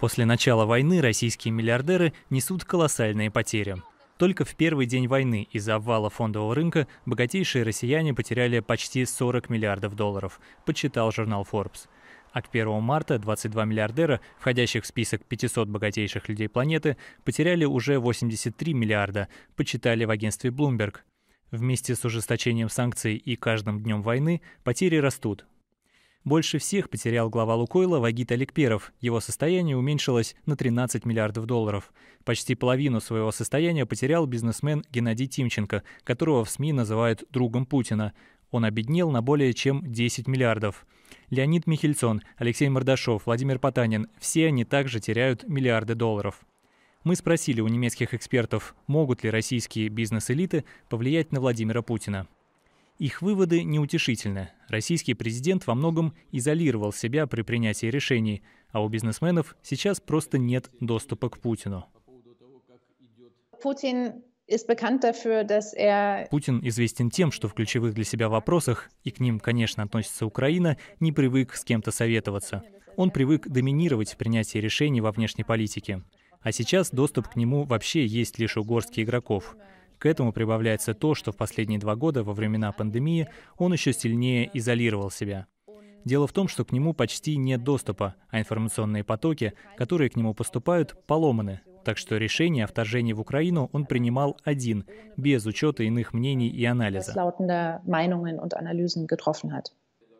После начала войны российские миллиардеры несут колоссальные потери. Только в первый день войны из-за обвала фондового рынка богатейшие россияне потеряли почти 40 миллиардов долларов, подсчитал журнал Forbes. А к 1 марта 22 миллиардера, входящих в список 500 богатейших людей планеты, потеряли уже 83 миллиарда, подсчитали в агентстве Bloomberg. Вместе с ужесточением санкций и каждым днем войны потери растут. Больше всех потерял глава Лукойла Вагит Аликперов. Его состояние уменьшилось на 13 миллиардов долларов. Почти половину своего состояния потерял бизнесмен Геннадий Тимченко, которого в СМИ называют другом Путина. Он обеднел на более чем 10 миллиардов. Леонид Михельсон, Алексей Мордашов, Владимир Потанин – все они также теряют миллиарды долларов. Мы спросили у немецких экспертов, могут ли российские бизнес-элиты повлиять на Владимира Путина. Их выводы неутешительны. Российский президент во многом изолировал себя при принятии решений, а у бизнесменов сейчас просто нет доступа к Путину. Путин Путин известен тем, что в ключевых для себя вопросах, и к ним, конечно, относится Украина, не привык с кем-то советоваться. Он привык доминировать в принятии решений во внешней политике. А сейчас доступ к нему вообще есть лишь у горстки игроков. К этому прибавляется то, что в последние два года, во времена пандемии, он еще сильнее изолировал себя. Дело в том, что к нему почти нет доступа, а информационные потоки, которые к нему поступают, поломаны. Так что решение о вторжении в Украину он принимал один, без учета иных мнений и анализа.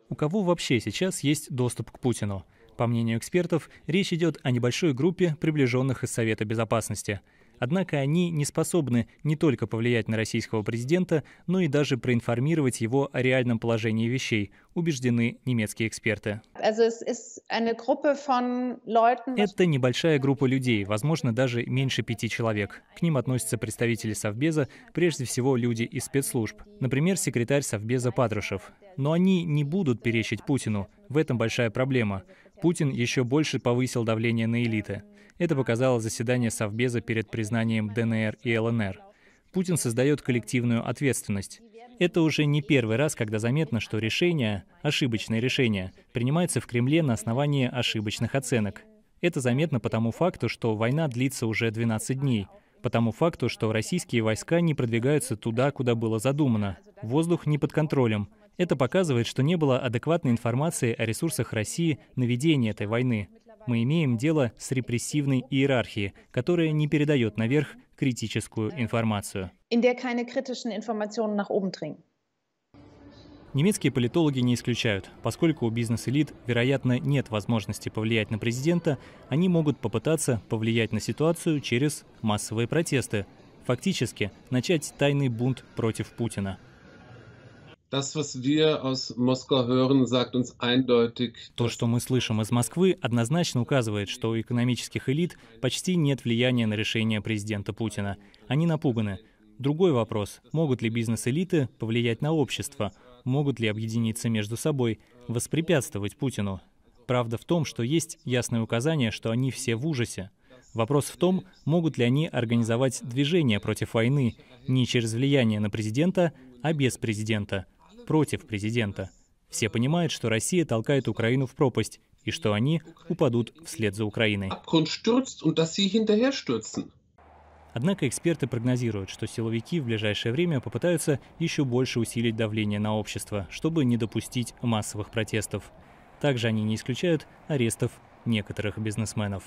У кого вообще сейчас есть доступ к Путину? По мнению экспертов, речь идет о небольшой группе приближенных из Совета Безопасности – Однако они не способны не только повлиять на российского президента, но и даже проинформировать его о реальном положении вещей, убеждены немецкие эксперты. Это небольшая группа людей, возможно, даже меньше пяти человек. К ним относятся представители Совбеза, прежде всего люди из спецслужб. Например, секретарь Совбеза Патрушев. Но они не будут перечить Путину. В этом большая проблема. Путин еще больше повысил давление на элиты. Это показало заседание Совбеза перед признанием ДНР и ЛНР. Путин создает коллективную ответственность. Это уже не первый раз, когда заметно, что решения, ошибочные решения, принимаются в Кремле на основании ошибочных оценок. Это заметно по тому факту, что война длится уже 12 дней, по тому факту, что российские войска не продвигаются туда, куда было задумано. Воздух не под контролем. Это показывает, что не было адекватной информации о ресурсах России на ведение этой войны мы имеем дело с репрессивной иерархией, которая не передает наверх критическую информацию. Немецкие политологи не исключают, поскольку у бизнес-элит, вероятно, нет возможности повлиять на президента, они могут попытаться повлиять на ситуацию через массовые протесты, фактически начать тайный бунт против Путина – то, что мы слышим из Москвы, однозначно указывает, что у экономических элит почти нет влияния на решение президента Путина. Они напуганы. Другой вопрос, могут ли бизнес-элиты повлиять на общество, могут ли объединиться между собой, воспрепятствовать Путину. Правда в том, что есть ясное указание, что они все в ужасе. Вопрос в том, могут ли они организовать движение против войны не через влияние на президента, а без президента – против президента. Все понимают, что Россия толкает Украину в пропасть и что они упадут вслед за Украиной. Однако эксперты прогнозируют, что силовики в ближайшее время попытаются еще больше усилить давление на общество, чтобы не допустить массовых протестов. Также они не исключают арестов некоторых бизнесменов.